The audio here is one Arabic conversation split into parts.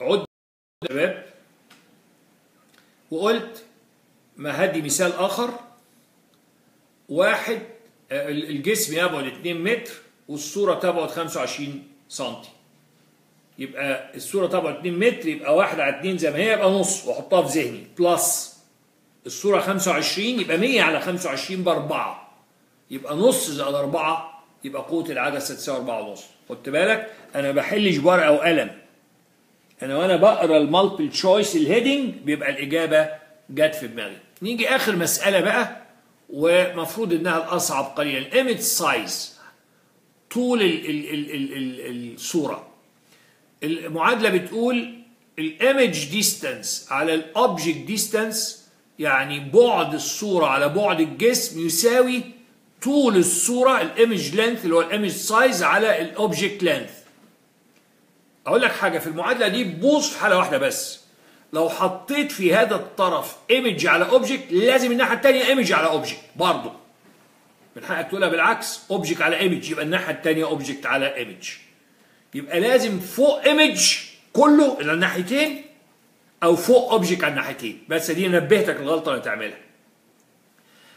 عد شباب وقلت ما هدي مثال آخر. واحد آه، الجسم يبعد 2 متر والصورة تبعد 25 سنتي. يبقى الصورة تبعد 2 متر يبقى واحد على 2 زي ما هي يبقى نص. وأحطها في ذهني. بلس الصورة 25 يبقى 100 على 25 بأربعة. يبقى نص زائد أربعة يبقى قوة العدسة تساوي أربعة ونص. خدت بالك؟ أنا بحلش بورقة وقلم. أنا وأنا بقرأ ال multiple choice ال heading بيبقى الإجابة جت في دماغي. نيجي آخر مسألة بقى ومفروض إنها الأصعب قليلا. ال image size طول ال ال ال ال ال الصورة. المعادلة بتقول ال image distance على ال object distance يعني بعد الصورة على بعد الجسم يساوي طول الصورة ال image length اللي هو ال image size على ال object length أقول لك حاجة في المعادلة دي بوظ في حالة واحدة بس. لو حطيت في هذا الطرف image على object لازم الناحية التانية image على object برضه. من حقك تقولها بالعكس object على image يبقى الناحية التانية object على image يبقى لازم فوق image كله على الناحيتين أو فوق object على الناحيتين. بس دي نبهتك الغلطه اللي تعملها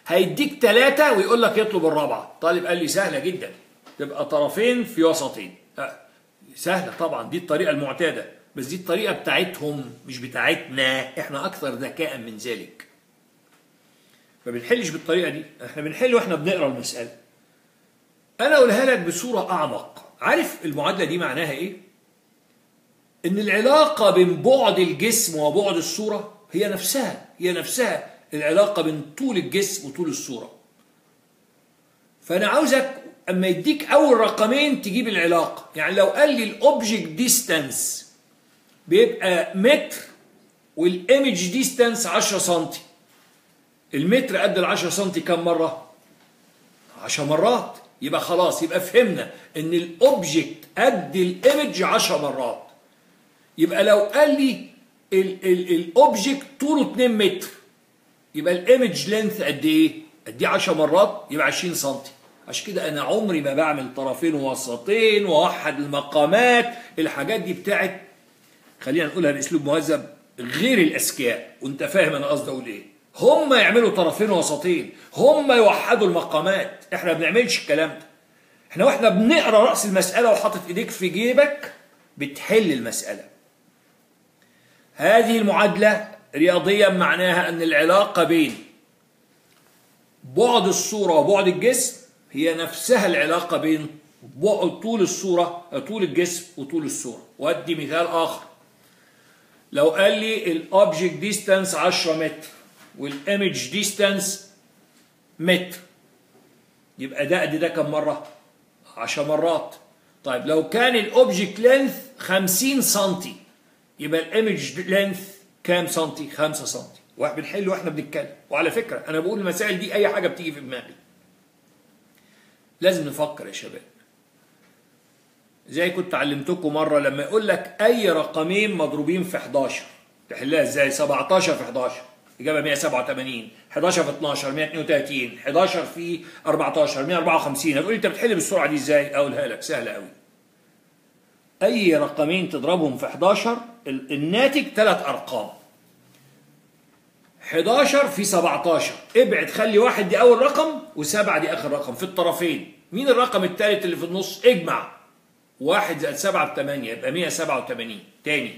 هيديك ثلاثة ويقول لك يطلب الرابعة. طالب قال لي سهلة جدا. تبقى طرفين في وسطين. سهلة طبعا دي الطريقة المعتادة. بس دي الطريقة بتاعتهم مش بتاعتنا. إحنا أكثر ذكاء من ذلك. ما بنحلش بالطريقة دي. إحنا بنحل وإحنا بنقرأ المسألة. أنا أقولها لك بصورة أعمق. عارف المعادلة دي معناها إيه؟ إن العلاقة بين بعد الجسم وبعد الصورة هي نفسها هي نفسها العلاقة بين طول الجسم وطول الصورة. فأنا عاوزك أما يديك أول رقمين تجيب العلاقة. يعني لو قال لي ال object distance بيبقى متر وال image distance 10 سم المتر قد ال 10 سم كم مرة؟ 10 مرات. يبقى خلاص يبقى فهمنا إن ال object قد ال image 10 مرات. يبقى لو قال لي ال object طوله 2 متر يبقى الايمج لينث قد إيه؟ قد إيه 10 مرات؟ يبقى 20 سم عشان كده أنا عمري ما بعمل طرفين ووسطين وأوحد المقامات. الحاجات دي بتاعت خلينا نقولها باسلوب مهذب غير الأذكياء. وأنت فاهم أنا قصدي أقول إيه. هم يعملوا طرفين وسطين هم يوحدوا المقامات. إحنا ما بنعملش الكلام ده. إحنا وإحنا بنقرأ رأس المسألة وحاطط إيديك في جيبك بتحل المسألة. هذه المعادلة رياضيا معناها أن العلاقة بين بعد الصورة وبعد الجسم هي نفسها العلاقة بين طول الصورة طول الجسم وطول الصورة. وأدي مثال آخر. لو قال لي ال object distance 10 متر وال image distance متر يبقى ده قد ده كم مرة؟ 10 مرات. طيب لو كان ال object length 50 سم يبقى ال image length كام سنتي؟ 5 سنتي. بنحل وإحنا بنتكلم. وعلى فكرة أنا بقول المسائل دي أي حاجة بتيجي في دماغي. لازم نفكر يا شباب. زي كنت علمتكم مرة لما يقول لك أي رقمين مضروبين في 11 تحلها إزاي؟ 17 في 11 إجابة 187 11 في 12 132 11 في 14 154 هتقول أنت بتحل بالسرعة دي إزاي؟ أقولها لك. سهلة قوي أي رقمين تضربهم في 11 الناتج ثلاث أرقام. 11 في 17 ابعد خلي واحد دي أول رقم وسبعة دي آخر رقم في الطرفين. مين الرقم الثالث اللي في النص؟ اجمع. واحد زائد سبعة بثمانية يبقى 187 تاني.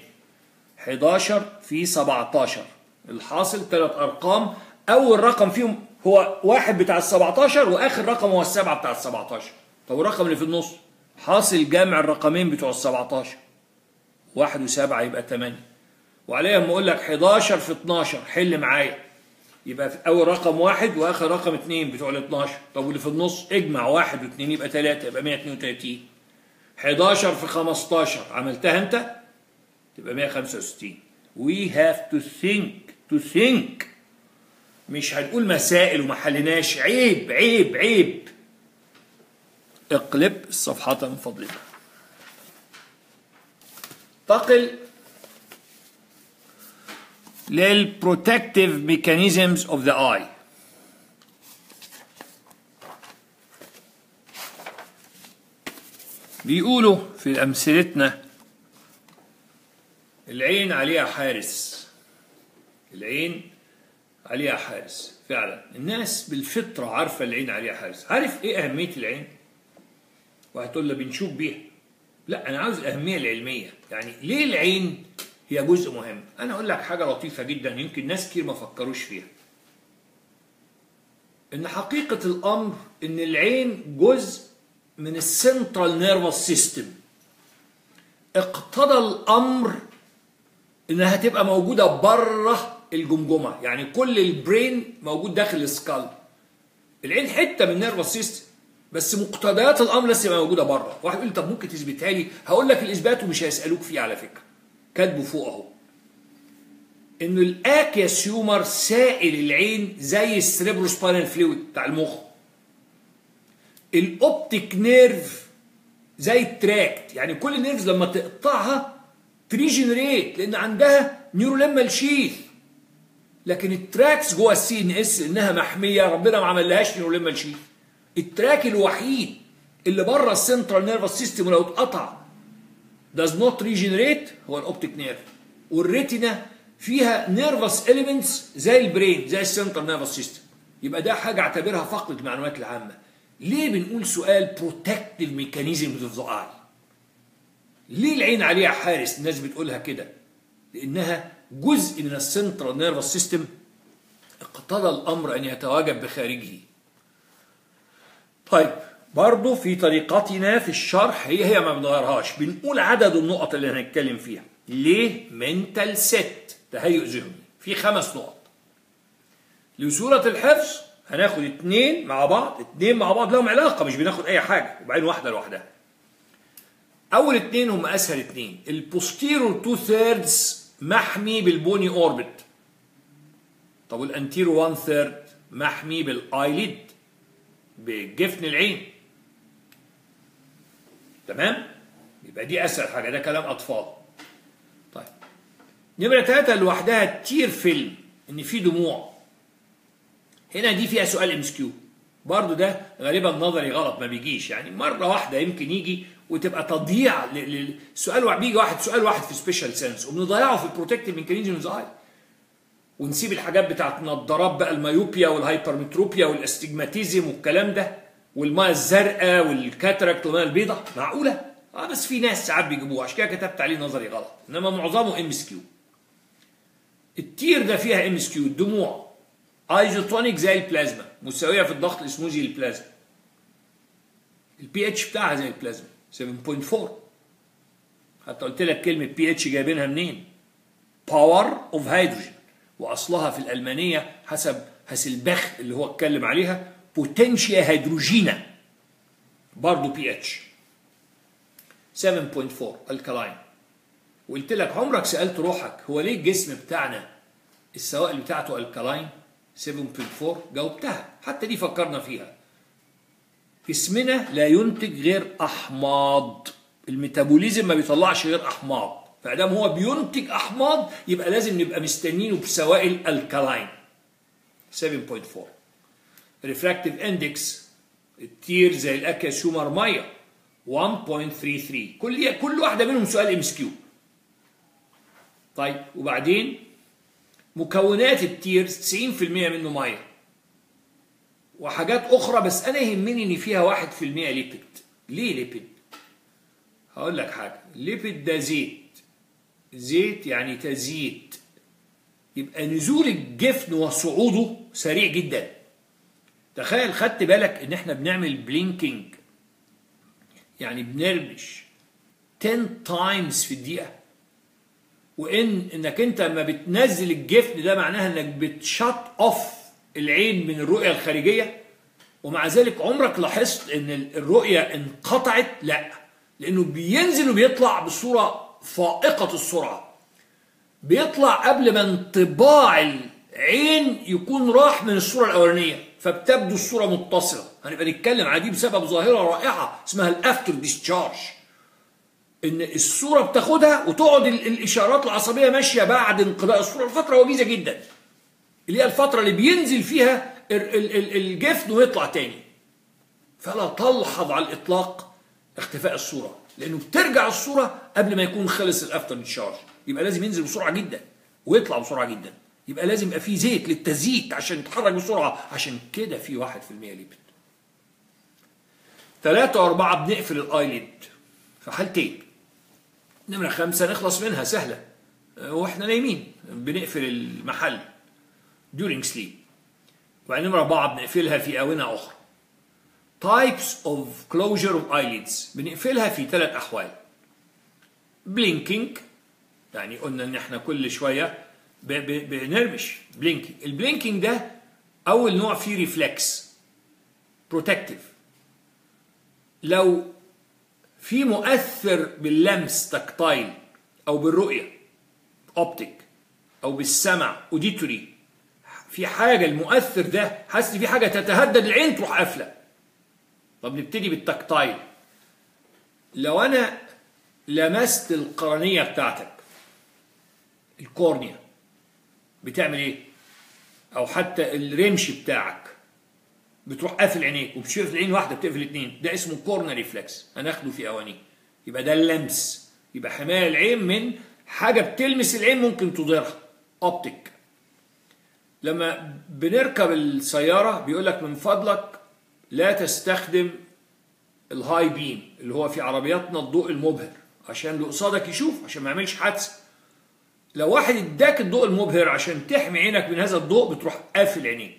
11 في 17 الحاصل ثلاث أرقام. أول رقم فيهم هو واحد بتاع ال 17 وآخر رقم هو السبعة بتاع ال 17 طب الرقم اللي في النص؟ حاصل جمع الرقمين بتوع ال 17 واحد وسبعة يبقى 8 وعليها لما أقول لك 11 في 12 حل معايا. يبقى في أول رقم واحد وآخر رقم اثنين بتوع ال 12 طب واللي في النص؟ اجمع واحد واثنين يبقى 3 يبقى 132 11 في 15 عملتها انت؟ تبقى 165 we have to think to think. مش هنقول مسائل وما حليناش. عيب عيب عيب. اقلب الصفحة من فضلك انتقل للبروتكتيف ميكانيزمز اوف ذا اي بيقولوا في أمثلتنا العين عليها حارس. العين عليها حارس فعلا. الناس بالفطرة عارفة العين عليها حارس. عارف إيه أهمية العين؟ وهتقول له بنشوف بيها. لا أنا عاوز الأهمية العلمية. يعني ليه العين هي جزء مهم. أنا أقول لك حاجة لطيفة جدا يمكن ناس كتير ما فكروش فيها. إن حقيقة الأمر إن العين جزء من ال central nervous system اقتضى الأمر إنها تبقى موجودة بره الجمجمة. يعني كل ال brain موجود داخل ال skull العين حتة من ال nervous system بس مقتضيات الأمر لسه موجودة بره واحد يقول طب ممكن تثبتها لي؟ هقول لك الإثبات ومش هيسألوك فيه على فكرة. كاتبه فوق اهو. إنه ال aqueous humor سائل العين زي ال cerebrospinal fluid بتاع المخ. ال optic nerve زي ال tract. يعني كل nerves لما تقطعها ت regenerate لأن عندها neurolemmal sheath لكن ال tracts جوه ال CNS إنها محمية ربنا ما عملهاش neurolemmal sheath ال tract الوحيد اللي بره ال central nervous system ولو اتقطع does not regenerate هو ال optic nerve وال retina فيها nervous elements زي ال brain زي ال central nervous system يبقى ده حاجة اعتبرها فقد المعلومات العامة. ليه بنقول سؤال protective mechanism of the eye ليه العين عليها حارس؟ الناس بتقولها كده. لأنها جزء من ال central nervous system اقتضى الأمر أن يتواجد بخارجه. طيب. برضه في طريقتنا في الشرح هي هي ما بنغيرهاش بنقول عدد النقط اللي هنتكلم فيها. ليه؟ mental set تهيؤ ذهني. في خمس نقط. لسهولة الحفظ هناخد اتنين مع بعض اتنين مع بعض لهم علاقة مش بناخد أي حاجة وبعدين واحدة لوحدها. أول اتنين هم أسهل اتنين. ال posterior two thirds محمي بال bony orbit. طب وال anterior one third محمي بال eyelid بجفن العين. تمام؟ يبقى دي أسهل حاجة ده كلام أطفال. طيب. نمرة ثلاثة لوحدها tear film إن في دموع. هنا دي فيها سؤال MCQ. برضه ده غالبا نظري غلط ما بيجيش يعني. مرة واحدة يمكن يجي وتبقى تضييع للسؤال بيجي واحد سؤال واحد في special sense وبنضيعه في ال protective mechanisms اي ونسيب الحاجات بتاعت النضارات بقى ال myopia وال hypermetropia وال astigmatism والكلام ده. والماء الزرقاء وال cataract والماء البيضاء معقولة؟ آه بس في ناس ساعات بيجيبوها. عشان كده كتبت عليه نظري غلط. إنما معظمه MCQ ال tear ده فيها MCQ الدموع. isotonic زي البلازما. مساويه في الضغط الاسموزي للبلازما البي اتش بتاعها زي البلازما. 7.4 حتى قلت لك كلمة بي اتش جايبينها منين؟ power of hydrogen وأصلها في الألمانية حسب Hasselbalch اللي هو اتكلم عليها potentia hydrogenii برضه بي اتش 7.4 alkaline وقلت لك عمرك سألت روحك هو ليه الجسم بتاعنا السوائل بتاعته alkaline 7.4 جاوبتها. حتى دي فكرنا فيها. جسمنا لا ينتج غير أحماض. ال metabolism ما بيطلعش غير أحماض. فأدام هو بينتج أحماض يبقى لازم نبقى مستنينه بسوائل alkaline 7.4 refractive index ال tear زي ال aqueous humor مية 1.33 كل كل واحدة منهم سؤال MCQ. طيب وبعدين؟ مكونات ال tear 90% منه مية. وحاجات أخرى بس أنا يهمني إن فيها 1% lipid. ليه lipid؟ هقول لك حاجة. lipid ده زيت. زيت يعني تزييت. يبقى نزول الجفن وصعوده سريع جدا. تخيل خدت بالك إن إحنا بنعمل blinking يعني بنرمش 10 times في الدقيقة. وإن إنك أنت لما بتنزل الجفن ده معناها إنك بت shut off العين من الرؤية الخارجية. ومع ذلك عمرك لاحظت إن الرؤية انقطعت؟ لا. لأنه بينزل وبيطلع بصورة فائقة السرعة. بيطلع قبل ما انطباع العين يكون راح من الصورة الأولانية فبتبدو الصورة متصلة. هنبقى نتكلم على دي بسبب ظاهرة رائعة اسمها ال after discharge إن الصورة بتاخدها وتقعد الإشارات العصبية ماشية بعد انقضاء الصورة. لفتره وجيزه جدا. اللي هي الفترة اللي بينزل فيها الجفن ويطلع تاني. فلا تلحظ على الإطلاق اختفاء الصورة لأنه بترجع الصورة قبل ما يكون خلص ال after discharge يبقى لازم ينزل بسرعة جدا ويطلع بسرعة جدا. يبقى لازم يبقى فيه زيت للتزييت عشان يتحرك بسرعة. عشان كده في 1% lipid ثلاثة وأربعة بنقفل ال eyelid في حالتين. نمرة خمسة نخلص منها سهلة. وإحنا نايمين. بنقفل المحل. During sleep. وبعدين نمرة أربعة بنقفلها في آونة أخرى. Types of closure of eyelids. بنقفلها في ثلاث أحوال. Blinking. يعني قلنا إن إحنا كل شوية بنرمش. Blinking. ال blinking ده أول نوع فيه reflex protective. لو في مؤثر باللمس tactile أو بالرؤية optic أو بالسمع auditory في حاجة المؤثر ده حاسس في حاجة تتهدد العين تروح قافلة. طب نبتدي بال tactile لو أنا لمست القرنية بتاعتك ال cornea بتعمل إيه؟ أو حتى الرمش بتاعك بتروح قافل عينيك وبتشوف العين واحدة بتقفل اتنين. ده اسمه corneal reflex هناخده في أوانه. يبقى ده اللمس. يبقى حماية العين من حاجة بتلمس العين ممكن تضرها optic لما بنركب السيارة بيقول لك من فضلك لا تستخدم ال high beam اللي هو في عربياتنا الضوء المبهر عشان اللي قصادك يشوف عشان ما يعملش حادثة. لو واحد اداك الضوء المبهر عشان تحمي عينك من هذا الضوء بتروح قافل عينيك.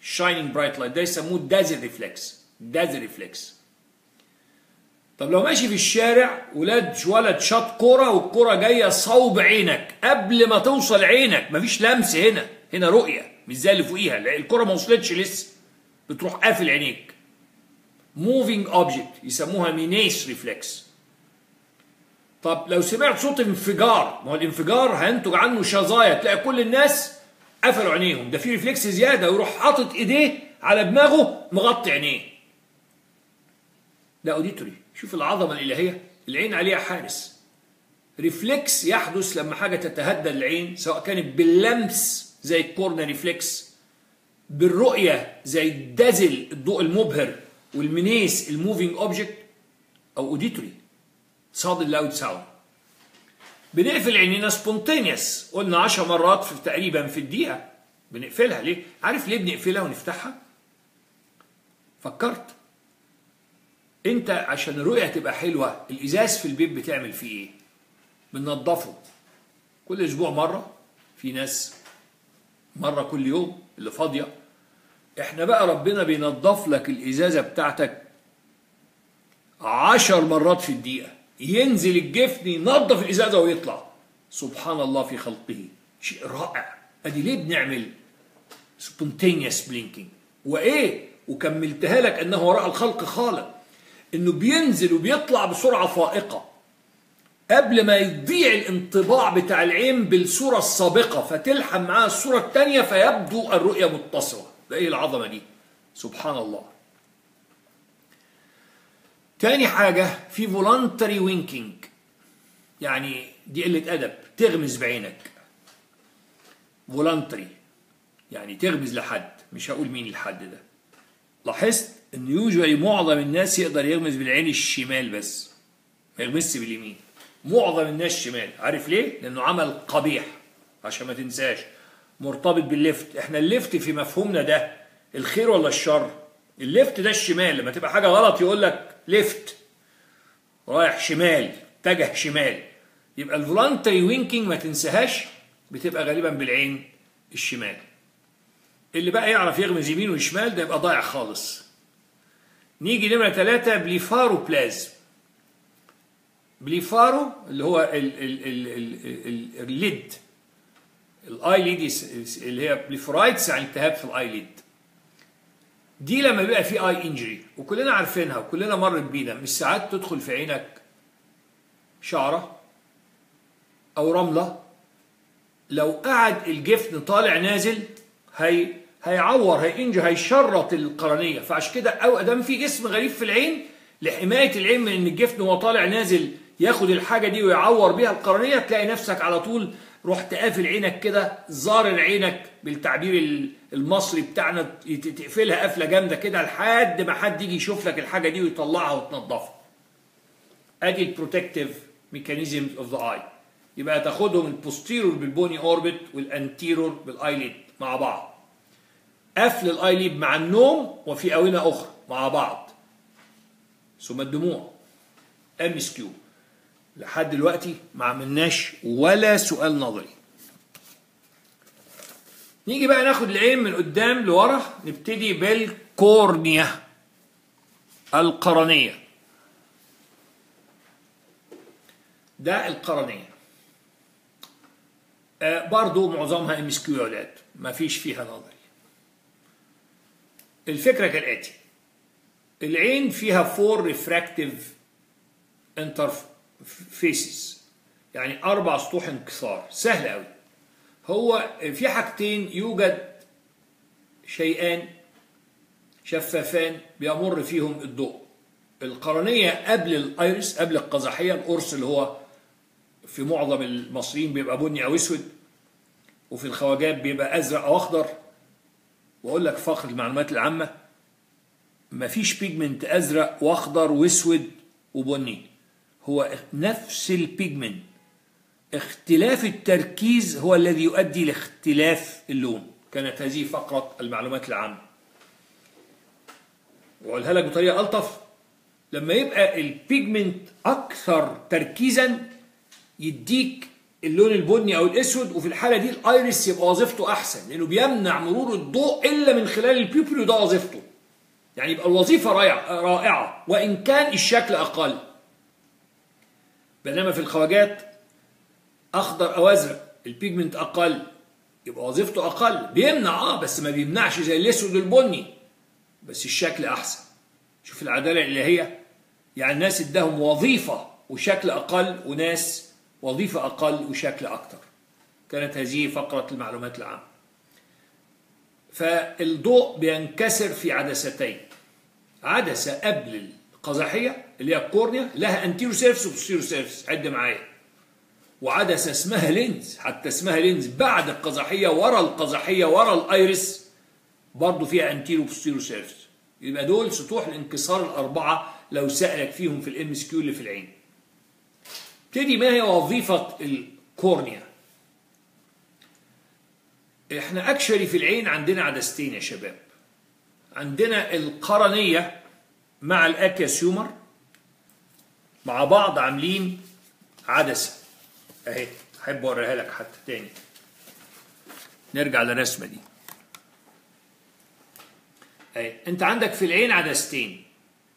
shining bright light ده يسموه dazzle reflex dazzle reflex طب لو ماشي في الشارع ولاد ولد شاط كورة والكورة جاية صوب عينك. قبل ما توصل عينك مفيش لمس هنا. هنا رؤية مش زي اللي فوقيها. الكورة ما وصلتش لسه. بتروح قافل عينيك. moving object يسموها menace reflex طب لو سمعت صوت انفجار ما هو الانفجار هينتج عنه شظايا تلاقي كل الناس قفلوا عينيهم. ده في reflex زيادة ويروح حاطط ايديه على دماغه مغطي عينيه. ده auditory شوف العظمة الإلهية. العين عليها حارس. reflex يحدث لما حاجة تتهدد العين سواء كانت باللمس زي ال corneal reflex بالرؤية زي ال dazzle الضوء المبهر وال menace ال moving object أو auditory sudden loud sound بنقفل عينينا سبونتينيوس قلنا 10 مرات في تقريبا في الدقيقة. بنقفلها ليه؟ عارف ليه بنقفلها ونفتحها؟ فكرت. انت عشان الرؤية تبقى حلوة الإزاز في البيت بتعمل فيه إيه؟ بننضفه. كل أسبوع مرة. في ناس مرة كل يوم اللي فاضية. إحنا بقى ربنا بينضف لك الإزازة بتاعتك عشر مرات في الدقيقة. ينزل الجفن ينظف الإزازة ويطلع. سبحان الله في خلقه. شيء رائع. أدي ليه بنعمل spontaneous blinking وإيه؟ وكملتها لك أنه وراء الخلق خالق. إنه بينزل وبيطلع بسرعة فائقة. قبل ما يضيع الانطباع بتاع العين بالصورة السابقة فتلحم معاها الصورة الثانية فيبدو الرؤية متصلة. ده إيه العظمة دي؟ سبحان الله. تاني حاجة في voluntary winking يعني دي قلة أدب تغمز بعينك. voluntary يعني تغمز لحد مش هقول مين الحد ده. لاحظت إن usually معظم الناس يقدر يغمز بالعين الشمال بس ما يغمزش باليمين. معظم الناس شمال. عارف ليه؟ لأنه عمل قبيح عشان ما تنساش. مرتبط بال left. إحنا ال left في مفهومنا ده الخير ولا الشر؟ ال left ده الشمال لما تبقى حاجة غلط يقول لك left. رايح شمال اتجه شمال. يبقى ال voluntary winking ما تنساهاش بتبقى غالبا بالعين الشمال. اللي بقى يعرف يغمز يمين وشمال ده يبقى ضايع خالص. نيجي نمرة ثلاثة blepharospasm blepharo اللي هو ال ال ال ال ال ال lid ال eyelid اللي هي blepharitis يعني التهاب في ال eyelid دي لما بيبقى في eye injury وكلنا عارفينها وكلنا مرت بينا مش ساعات تدخل في عينك شعرة أو رملة لو قعد الجفن طالع نازل هي هيعور هي injure هيشرط القرنية. فعشان كده أو ادام في جسم غريب في العين لحماية العين من إن الجفن وهو طالع نازل ياخد الحاجة دي ويعور بيها القرنية تلاقي نفسك على طول رحت قافل عينك كده زارر عينك بالتعبير المصري بتاعنا تقفلها قفلة جامدة كده لحد ما حد يجي يشوف لك الحاجة دي ويطلعها وتنضفها. أدي ال protective mechanisms of the eye. يبقى تاخدهم البوستيرور بالبوني أوربت والانتيرور بالايليد مع بعض قفل ال eyelid مع النوم وفي آونة أخرى مع بعض ثم الدموع MCQ لحد دلوقتي ما عملناش ولا سؤال نظري. نيجي بقى ناخد العين من قدام لورا نبتدي بال cornea القرنية. ده القرنية. آه برضو معظمها MCQ يا ولاد ما فيش فيها نظري. الفكرة كالآتي. العين فيها four refractive interfaces يعني أربع سطوح انكسار. سهل قوي هو في حاجتين يوجد شيئان شفافان بيمر فيهم الضوء. القرنية قبل ال iris قبل القزحية القرص اللي هو في معظم المصريين بيبقى بني أو أسود وفي الخواجات بيبقى أزرق أو أخضر. وأقول لك فقر المعلومات العامة مفيش pigment أزرق وأخضر وأسود وبني. هو نفس ال pigment اختلاف التركيز هو الذي يؤدي لاختلاف اللون. كانت هذه فقرة المعلومات العامة. وأقولها لك بطريقة ألطف. لما يبقى ال pigment أكثر تركيزا يديك اللون البني أو الأسود وفي الحالة دي ال iris يبقى وظيفته أحسن لأنه بيمنع مرور الضوء إلا من خلال ال pupil وده وظيفته. يعني يبقى الوظيفة رائعة وإن كان الشكل أقل. بينما في الخواجات أخضر أو ازرق ال pigment أقل يبقى وظيفته أقل. بيمنع آه بس ما بيمنعش زي الأسود البني بس الشكل أحسن. شوف العدالة الإلهية. يعني الناس اداهم وظيفة وشكل أقل وناس وظيفة أقل وشكل أكتر. كانت هذه فقرة المعلومات العامة. فالضوء بينكسر في عدستين. عدسة قبل القزحيه اللي هي ال cornea لها anterior surface و posterior surface. عد معايا. وعدسة اسمها lens. حتى اسمها lens بعد القزحية ورا القزحية ورا ال iris برضه فيها anterior posterior surface. يبقى دول سطوح الانكسار الأربعة لو سألك فيهم في ال MCQ اللي في العين. ابتدي ما هي وظيفة ال cornea؟ إحنا actually في العين عندنا عدستين يا شباب. عندنا القرنية مع ال aqueous humor مع بعض عاملين عدسة. أهي أحب اوريها لك حتى تاني. نرجع للرسمة دي. أهي أنت عندك في العين عدستين.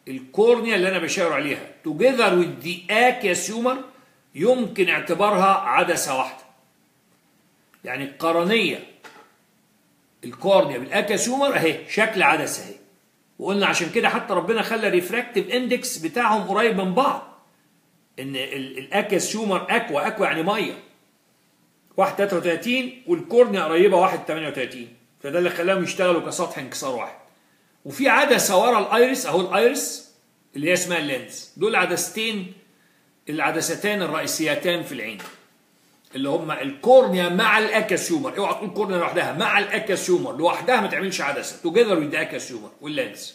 ال cornea اللي أنا بشاور عليها together with the aqueous humor يمكن اعتبارها عدسة واحدة. يعني القرنيه ال cornea بال aqueous humor أهي شكل عدسة أهي. وقلنا عشان كده حتى ربنا خلى ال refractive index بتاعهم قريب من بعض. إن ال aqueous humor aqua aqua يعني مية. 1.33 وال cornea قريبة 1.38 فده اللي خلاهم يشتغلوا كسطح انكسار واحد. وفي عدسه ورا ال iris أهو ال iris اللي هي اسمها ال lens. دول عدستين العدستان الرئيسيتان في العين. اللي هم ال cornea مع ال aqueous humor. اوعى تقول cornea لوحدها مع ال aqueous humor. لوحدها ما تعملش عدسة. together with aqueous humor وال lens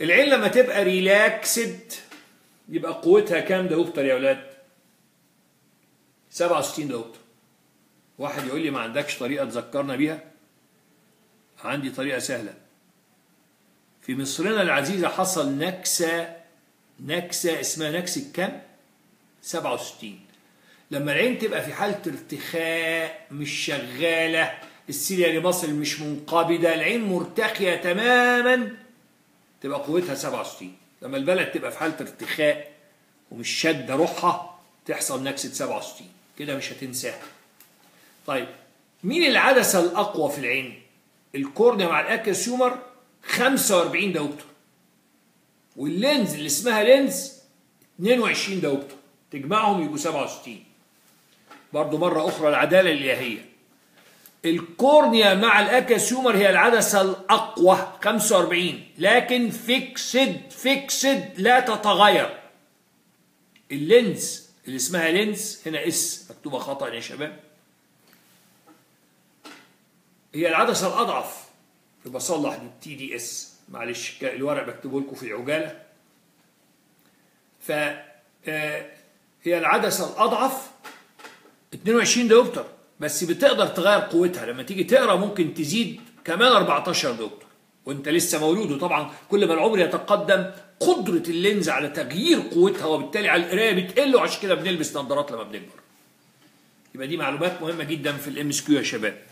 العين لما تبقى relaxed يبقى قوتها كام دكتور يا أولاد 67 دكتور. واحد يقول لي ما عندكش طريقة تذكرنا بيها؟ عندي طريقة سهلة. في مصرنا العزيزة حصل نكسة نكسة اسمها نكسة كام؟ 67 لما العين تبقى في حالة ارتخاء مش شغالة السيلياري مصل مش منقبضة العين مرتخية تماما تبقى قوتها 67 لما البلد تبقى في حالة ارتخاء ومش شادة روحها تحصل نكسة 67 كده مش هتنساها. طيب مين العدسة الأقوى في العين؟ ال cornea مع ال aqueous humor 45 diopter وال lens اللي اسمها lens 22 diopter تجمعهم يبقوا 67 برضو مرة أخرى العدالة الإلهية ال cornea مع ال aqueous humor هي العدسة الأقوى 45 لكن fixed fixed لا تتغير. ال lens اللي اسمها lens هنا S مكتوبة خطأ يا شباب. هي العدسة الأضعف بصلح دي تي دي S معلش الورق بكتبه لكم في العجالة ف هي العدسة الأضعف 22 diopter بس بتقدر تغير قوتها. لما تيجي تقرأ ممكن تزيد كمان 14 diopter وانت لسه مولود وطبعا كل ما العمر يتقدم قدرة ال lens على تغيير قوتها وبالتالي على القراية بتقل وعشان كده بنلبس نظارات لما بنكبر. يبقى دي معلومات مهمة جدا في ال MCQ يا شباب.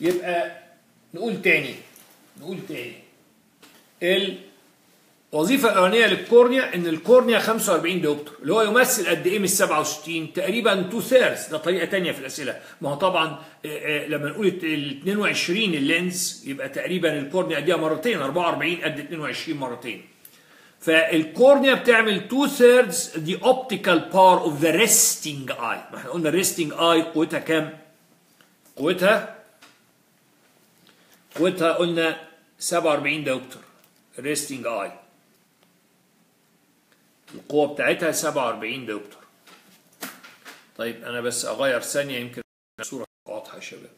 يبقى نقول تاني. نقول تاني. الوظيفة الأولانية لل cornea إن ال cornea 45 diopter اللي هو يمثل قد إيه من 67 تقريبا 2 thirds ده طريقة تانية في الأسئلة. ما هو طبعا آه، آه، لما نقول ال 22 ال lens يبقى تقريبا ال cornea قدها مرتين 44 قد 22 مرتين. فال cornea بتعمل 2 thirds the optical power of the resting eye. ما إحنا قلنا resting eye قوتها كام؟ قوتها قوتها قلنا 47 diopter resting eye. القوة بتاعتها 47 diopter طيب أنا بس أغير ثانية يمكن الصورة واضحة يا شباب.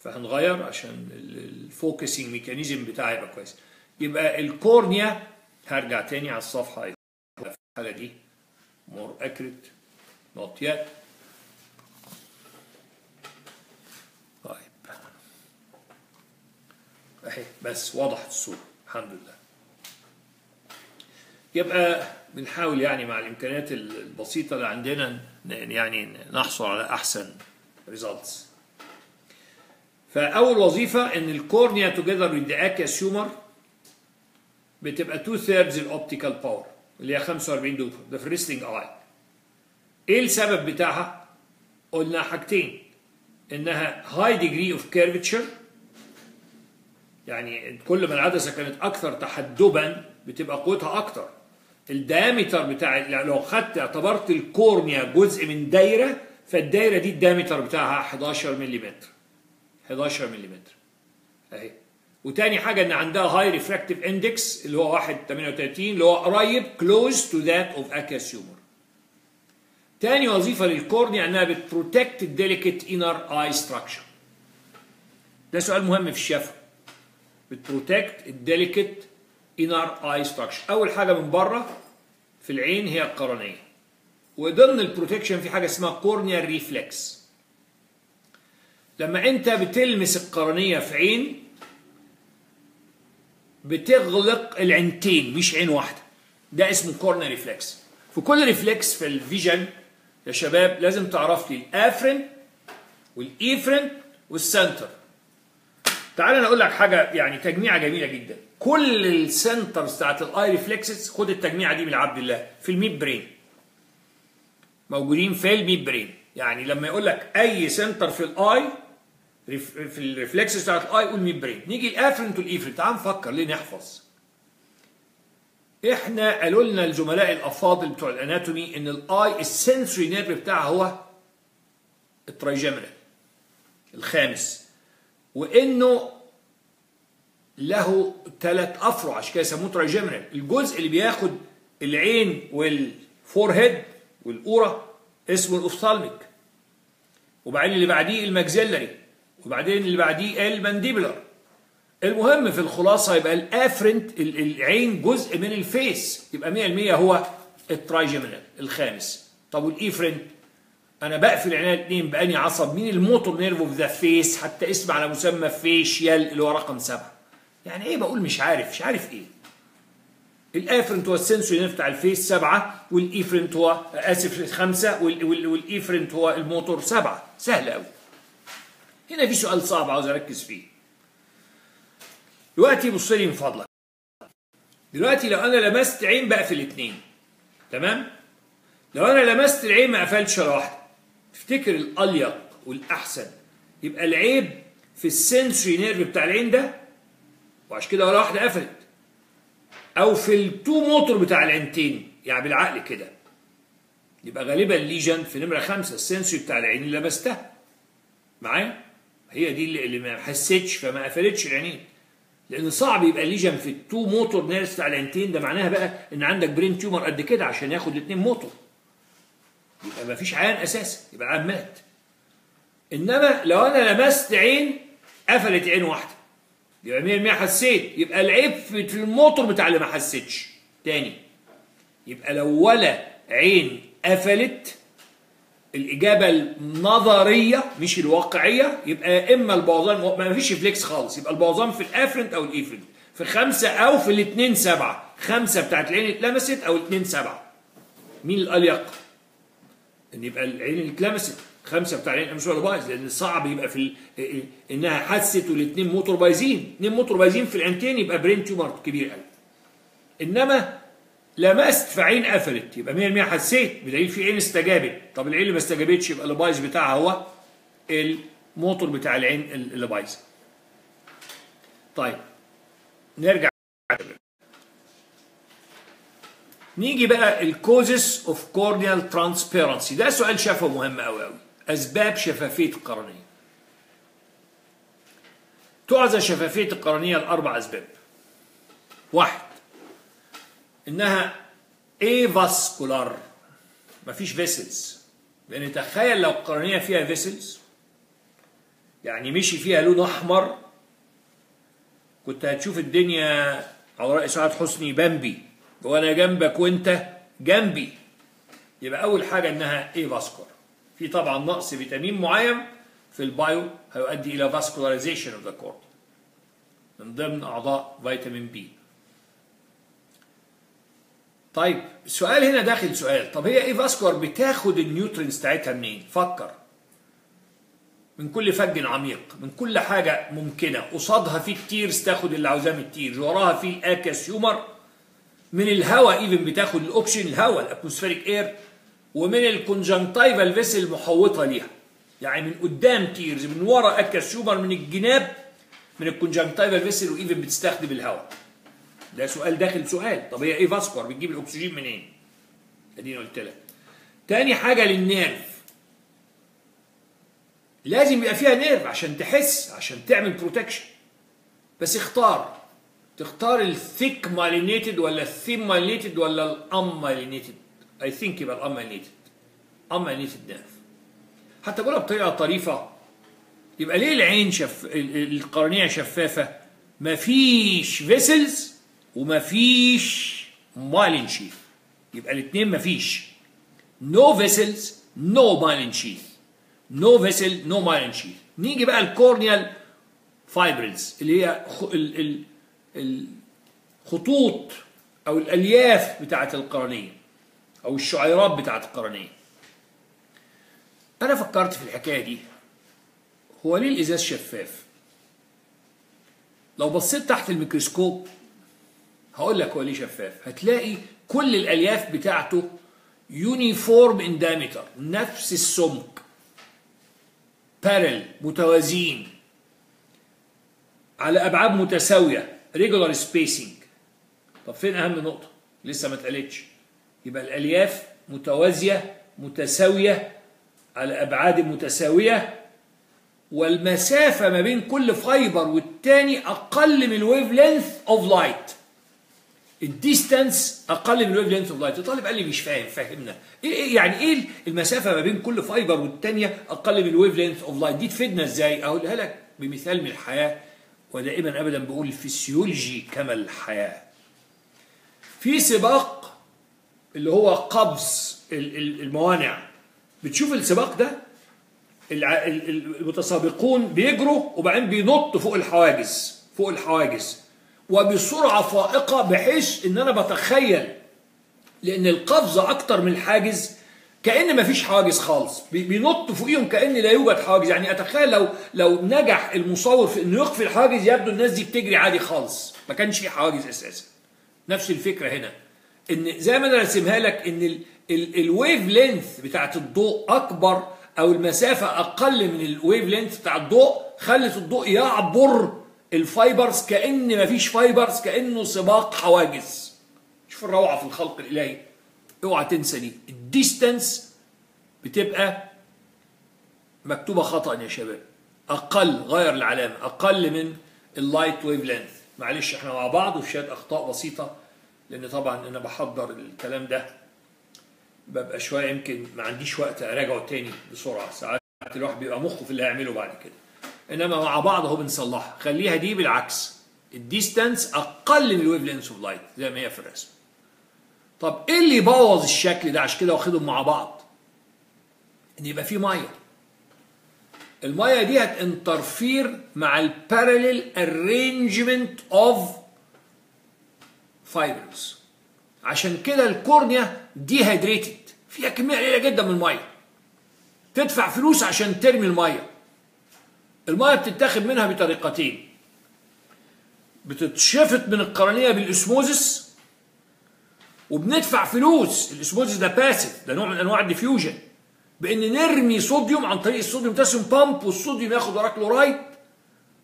فهنغير عشان ال focusing mechanism بتاعي يبقى كويس. يبقى الكورنيا هرجع تاني على الصفحة أهي. في الحالة دي more accurate not yet. طيب. أهي بس وضحت الصورة. الحمد لله. يبقى بنحاول يعني مع الإمكانيات البسيطة اللي عندنا يعني نحصل على أحسن results. فأول وظيفة إن ال cornea together with the aqueous humor بتبقى 2 thirds ال optical power اللي هي 45 diopter ده في ال resting eye إيه السبب بتاعها؟ قلنا حاجتين إنها high degree of curvature يعني كل ما العدسة كانت أكثر تحدبا بتبقى قوتها أكتر. ال diameter بتاع لو خدت اعتبرت ال cornea جزء من دايرة فالدايرة دي ال diameter بتاعها 11 ملم 11 ملم أهي. وتاني حاجة إن عندها high refractive index اللي هو 1 38 اللي هو قريب close to that of aqueous humor تاني وظيفة لل cornea إنها بت protect ال delicate inner eye structure ده سؤال مهم في الشفا. بت protect ال delicate inner eye structure. أول حاجة من بره في العين هي القرنية. وضمن ال protection في حاجة اسمها corneal reflex. لما أنت بتلمس القرنية في عين بتغلق العينتين مش عين واحدة. ده اسمه corneal reflex. في كل reflex في ال vision يا شباب لازم تعرف لي ال afferent وال efferent وال center. تعال أنا أقول لك حاجة يعني تجميعة جميلة جدا. كل ال centers بتاعت ال eye reflexes خد التجميعة دي من عبد الله. في ال midbrain موجودين في ال midbrain يعني لما يقول لك أي center في ال eye في ال reflexes بتاعت ال eye قول midbrain نيجي ال afferent وال efferent تعال نفكر ليه نحفظ. إحنا قالوا لنا الزملاء الأفاضل بتوع ال anatomy إن ال eye ال sensory nerve بتاعها هو ال trigeminal الخامس. وإنه له ثلاث أفرع عشان كده يسموه ترايجيمينال الجزء اللي بياخد العين وال forehead والأورا اسمه ال ophthalmic وبعدين اللي بعديه ال maxillary وبعدين اللي بعديه ال mandibular. المهم في الخلاصة يبقى ال afferent ال- العين جزء من ال face يبقى 100% هو ال trigeminal الخامس. طب وال efferent أنا بقفل عينيا الاثنين بأني عصب. مين ال motor nerve of the face؟ حتى اسم على مسمى facial اللي هو رقم سبعة. يعني إيه بقول مش عارف مش عارف إيه. ال afferent هو ال sensory nerve بتاع ال face سبعة وال efferent هو آسف خمسة وال- وال- وال efferent هو الموتور سبعة. سهل قوي هنا في سؤال صعب عاوز أركز فيه. دلوقتي بص لي من فضلك. دلوقتي لو أنا لمست عين بقفل اتنين. تمام؟ لو أنا لمست العين ما قفلتش ولا واحدة تفتكر الأليق والأحسن؟ يبقى العيب في ال sensory nerve بتاع العين ده وعشان كده ولا واحدة قفلت. أو في ال two motor بتاع العينتين يعني بالعقل كده. يبقى غالبا ال lesion في نمرة خمسة ال sensory بتاع العين اللي لمستها. معايا؟ هي دي اللي ما حسيتش فما قفلتش العينين. لأن صعب يبقى ال lesion في ال two motor nerves بتاع العينتين ده معناها بقى إن عندك brain tumor قد كده عشان ياخد الاثنين موتور. يبقى ما فيش عيان أساسا يبقى عيان مات. إنما لو أنا لمست عين قفلت عين واحدة. يبقى 100% حسيت. يبقى العيب في الموتور بتاع اللي ما حسيتش. تاني. يبقى لو ولا عين قفلت الإجابة النظرية مش الواقعية يبقى إما البوظان ما فيش reflex خالص. يبقى البوظان في ال afferent أو ال efferent. في خمسة أو في الاثنين سبعة. خمسة بتاعت العين اتلمست أو الاثنين سبعة. مين الأليق؟ إن يبقى العين اللي اتلمست. خمسة بتاع العين مش بايظ لأن صعب يبقى في ال... إنها حست والاثنين موتور بايظين اثنين موتور بايظين في العينتين يبقى brain tumor كبير قوي. إنما لمست فعين قفلت يبقى 100% حسيت بدليل في عين استجابت. طب العين اللي ما استجابتش يبقى اللي بايظ بتاعها هو الموتور بتاع العين اللي بايظ. طيب نرجع. نيجي بقى ال causes of corneal transparency ده سؤال شفوي مهم قوي قوي أسباب شفافية القرنية. تعزى شفافية القرنية لاربع أسباب. واحد إنها avascular مفيش vessels لأن تخيل لو القرنية فيها vessels يعني مشي فيها لون أحمر كنت هتشوف الدنيا على رأي سعاد حسني بامبي. وأنا جنبك وانت جنبي. يبقى أول حاجة إنها avascular في طبعا نقص فيتامين معين في ال bio هيؤدي إلى vascularization of the cornea من ضمن أعراض فيتامين B طيب السؤال هنا داخل سؤال. طب هي avascular بتاخد ال nutrients بتاعتها منين؟ فكر. من كل فج عميق من كل حاجة ممكنة. قصادها في ال tears تاخد اللي عاوزاه من ال tears وراها في ال aqueous humor من الهواء even بتاخد الاوكسجين الهواء ال atmospheric air ومن ال conjunctival vessel المحوطة ليها. يعني من قدام tears من ورا aqueous humor من الجناب من ال conjunctival vessel و even بتستخدم الهواء. ده سؤال داخل سؤال. طب هي avascular بتجيب الأكسجين منين؟ اديني قلت لك. تاني حاجة ال nerve. لازم يبقى فيها nerve عشان تحس عشان تعمل protection بس اختار. تختار ال thick myelinated ولا ال thin myelinated ولا ال unmyelinated I think يبقى ال unmyelinated unmyelinated nerve حتى بقولها بطريقة طريفة. يبقى ليه العين شف القرنية شفافة؟ مفيش vessels ومفيش myelin sheath يبقى الاثنين مفيش no vessels no myelin sheath no vessel no myelin sheath نيجي بقى ال corneal fibrils اللي هي ال ال الخطوط أو الألياف بتاعة القرنيه أو الشعيرات بتاعة القرنيه أنا فكرت في الحكاية دي. هو ليه الإزاز شفاف؟ لو بصيت تحت الميكروسكوب هقول لك هو ليه شفاف. هتلاقي كل الألياف بتاعته uniform in diameter نفس السمك. parallel متوازيين على أبعاد متساوية. regular spacing طب فين أهم نقطة؟ لسه ما اتقالتش. يبقى الألياف متوازية متساوية على أبعاد متساوية والمسافة ما بين كل fiber والتاني أقل من ال wave length of light ال distance أقل من ال wave length of light الطالب قال لي مش فاهم فهمنا. إيه إيه يعني إيه المسافة ما بين كل fiber والثانيه أقل من ال wave length of light دي تفيدنا إزاي؟ أقولها لك بمثال من الحياة. ودائما ابدا بقول الفسيولوجي كما الحياة. في سباق اللي هو قبض الموانع. بتشوف السباق ده؟ المتسابقون بيجروا وبعدين بينطوا فوق الحواجز فوق الحواجز. وبسرعة فائقة بحيث إن أنا بتخيل لأن القفزة أكتر من الحاجز كأن مفيش حواجز خالص. بينط فوقيهم كأن لا يوجد حواجز يعني أتخيل لو لو نجح المصور في إنه يخفي الحواجز يبدو الناس دي بتجري عادي خالص. ما كانش في حواجز أساسا. نفس الفكرة هنا. إن زي ما أنا راسمها لك إن ال wave length بتاعت الضوء أكبر أو المسافة أقل من ال wave length بتاع الضوء خلت الضوء يعبر ال fibers كأن مفيش fibers كأنه سباق حواجز. شوف الروعة في الخلق الإلهي. اوعى تنسى دي ال distance بتبقى مكتوبة خطأ يا شباب. أقل غير العلامة أقل من ال light wave length. معلش إحنا مع بعض وفي شوية أخطاء بسيطة لأن طبعا أنا بحضر الكلام ده. ببقى شوية يمكن ما عنديش وقت أراجعه تاني بسرعة. ساعات الواحد بيبقى مخه في اللي هيعمله بعد كده. إنما مع بعض أهو بنصلحها. خليها دي بالعكس. ال distance أقل من ال wave length of light زي ما هي في الرسم. طب إيه اللي يبوظ الشكل ده؟ عشان كده واخدهم مع بعض. إن يبقى فيه مية. المية دي هت interfere مع ال parallel arrangement of fibers عشان كده ال cornea dehydrated فيها كمية قليلة جدا من المية. تدفع فلوس عشان ترمي المية. المية بتتاخد منها بطريقتين. بتتشفط من القرنية بال osmosis وبندفع فلوس. ال osmosis ده passive ده نوع من أنواع ال diffusion. بإن نرمي صوديوم عن طريق الصوديوم بوتاسيوم pump والصوديوم ياخد وراه كلورايد